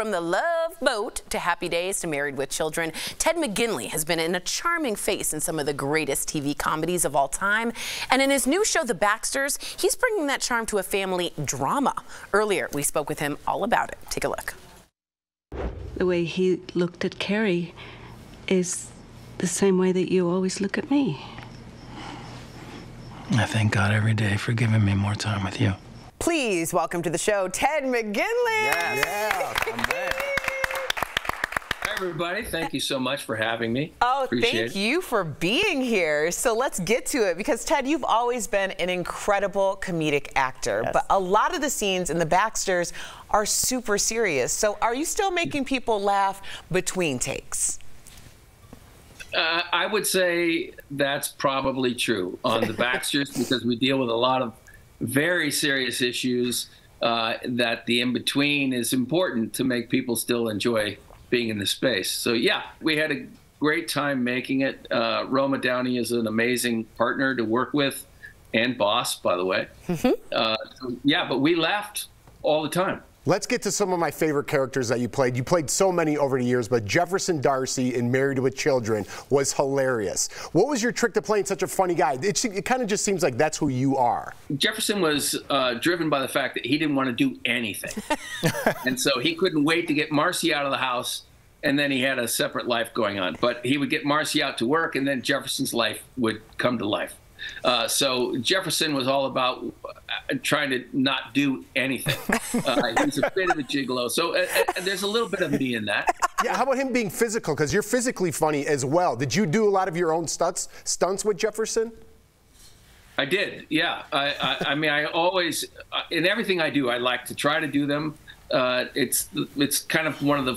From the Love Boat to Happy Days to Married with Children, Ted McGinley has been in a charming face in some of the greatest TV comedies of all time. And in his new show, The Baxters, he's bringing that charm to a family drama. Earlier, we spoke with him all about it. Take a look. The way he looked at Carrie is the same way that you always look at me. I thank God every day for giving me more time with you. Please welcome to the show, Ted McGinley. Yes. Yeah, I'm back. Hi, everybody. Thank you so much for having me. Oh, Appreciate thank it. you for being here. So let's get to it because, Ted, you've always been an incredible comedic actor, Yes. but a lot of the scenes in the Baxters are super serious. So are you still making people laugh between takes? Uh, I would say that's probably true on the Baxters because we deal with a lot of very serious issues. Uh, that the in between is important to make people still enjoy being in the space. So yeah, we had a great time making it. Uh, Roma Downey is an amazing partner to work with, and boss, by the way. Uh, so, yeah, but we laughed all the time. Let's get to some of my favorite characters that you played. You played so many over the years, but Jefferson D'Arcy in Married with Children was hilarious. What was your trick to playing such a funny guy? It, it kind of just seems like that's who you are. Jefferson was uh, driven by the fact that he didn't want to do anything. and so he couldn't wait to get Marcy out of the house, and then he had a separate life going on. But he would get Marcy out to work, and then Jefferson's life would come to life. Uh, so Jefferson was all about uh, trying to not do anything. Uh, he's a bit of a gigolo. So uh, uh, there's a little bit of me in that. Yeah, how about him being physical? Because you're physically funny as well. Did you do a lot of your own stunts, stunts with Jefferson? I did, yeah. I, I, I mean, I always, uh, in everything I do, I like to try to do them. Uh, it's it's kind of one of the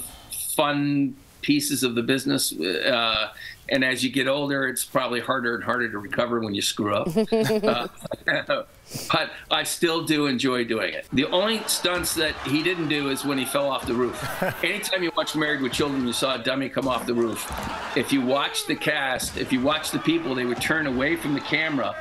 fun pieces of the business. Uh, and as you get older, it's probably harder and harder to recover when you screw up. uh, but I still do enjoy doing it. The only stunts that he didn't do is when he fell off the roof. Anytime you watch Married with Children, you saw a dummy come off the roof. If you watch the cast, if you watch the people, they would turn away from the camera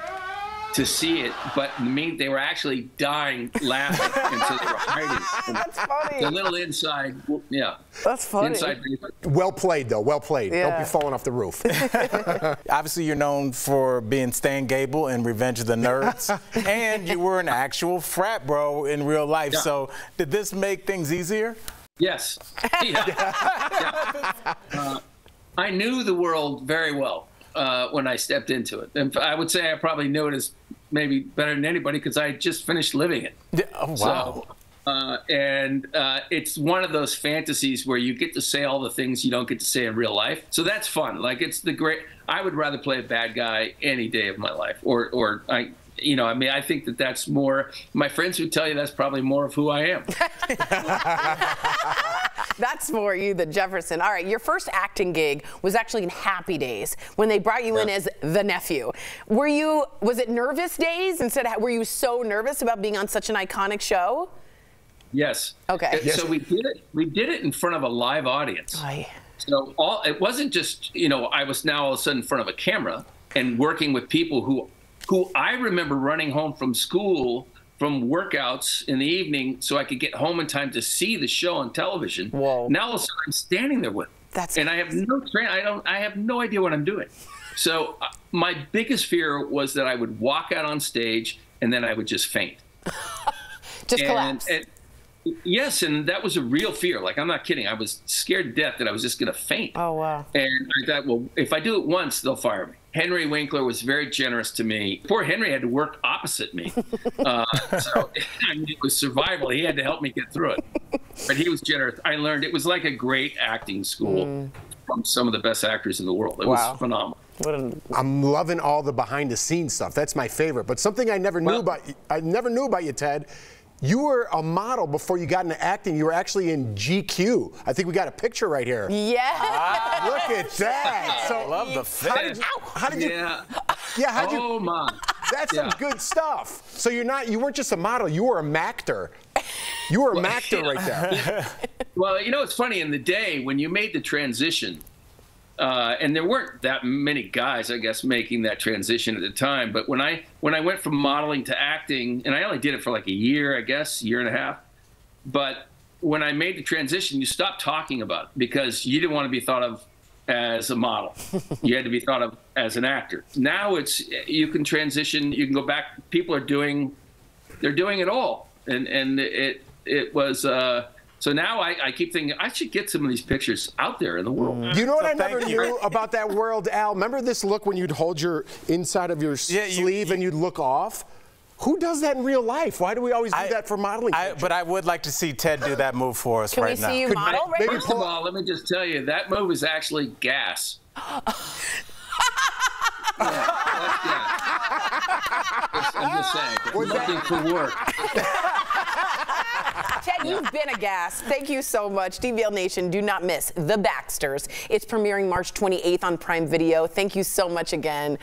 to see it, but in the mean they were actually dying laughing, and so they were hiding. That's funny. The little inside, yeah. That's funny. Inside. Well played, though. Well played. Don't be falling off the roof. Obviously, you're known for being Stan Gable in Revenge of the Nerds, and you were an actual frat bro in real life. Yeah. So, did this make things easier? Yes. Yeah. Yeah. Uh, I knew the world very well uh, when I stepped into it, and I would say I probably knew it as maybe better than anybody because I had just finished living it. Yeah. Oh, wow. So, uh, and uh, it's one of those fantasies where you get to say all the things you don't get to say in real life. So that's fun. Like it's the great. I would rather play a bad guy any day of my life, or or I. You know, I mean, I think that that's more. My friends would tell you that's probably more of who I am. That's more you than Jefferson. All right, your first acting gig was actually in Happy Days when they brought you in as the nephew. Were you, was it nervous days instead of, were you so nervous about being on such an iconic show? Yes. Okay. Uh, So we did it. We did it in front of a live audience. Aye. So all it wasn't just you know I was now all of a sudden in front of a camera and working with people who who I remember running home from school from workouts in the evening so I could get home in time to see the show on television. Whoa. Now all of a sudden I'm standing there with them. That's and I have no train. I don't. I have no idea what I'm doing. So uh, my biggest fear was that I would walk out on stage and then I would just faint. Just collapse. And, yes, and that was a real fear. Like I'm not kidding. I was scared to death that I was just going to faint. Oh, wow. And I thought, well, if I do it once, they'll fire me. Henry Winkler was very generous to me. Poor Henry had to work opposite me, uh, so I mean, it was survival. He had to help me get through it, but he was generous. I learned it was like a great acting school from some of the best actors in the world. It Wow. was phenomenal. What a- I'm loving all the behind the scenes stuff. That's my favorite. But something I never knew Well- about I never knew about you, Ted. You were a model before you got into acting. You were actually in GQ. I think we got a picture right here. yeah. Ah, look at that. So Love the how fit. did you, how did you Yeah. yeah, how'd you Oh my. That's Yeah. some good stuff. So you're not you weren't just a model, you were a mactor. You were a mactor right there. Well, you know, it's funny. In the day when you made the transition, uh, and there weren't that many guys, I guess, making that transition at the time. But when I when I went from modeling to acting, and I only did it for like a year, I guess, year and a half. But when I made the transition, you stopped talking about it because you didn't want to be thought of as a model. you had to be thought of as an actor. Now it's you can transition. You can go back. People are doing, they're doing it all, and and it it was. Uh, so now I, I keep thinking I should get some of these pictures out there in the world. Mm. You know what So I never you. knew about that world, Al? Remember this look when you'd hold your inside of your Yeah, you- sleeve and you'd look off? Who does that in real life? Why do we always do I- that for modeling? I, but I would like to see Ted do that move for us Can right we now. see you Could- model right maybe now? First of all, let me just tell you that move is actually gas. yeah, that's gas. I'm just saying. Was that- looking for work. You've been a gas. Thank you so much. DBL Nation, do not miss The Baxters. It's premiering March 28th on Prime Video. Thank you so much again.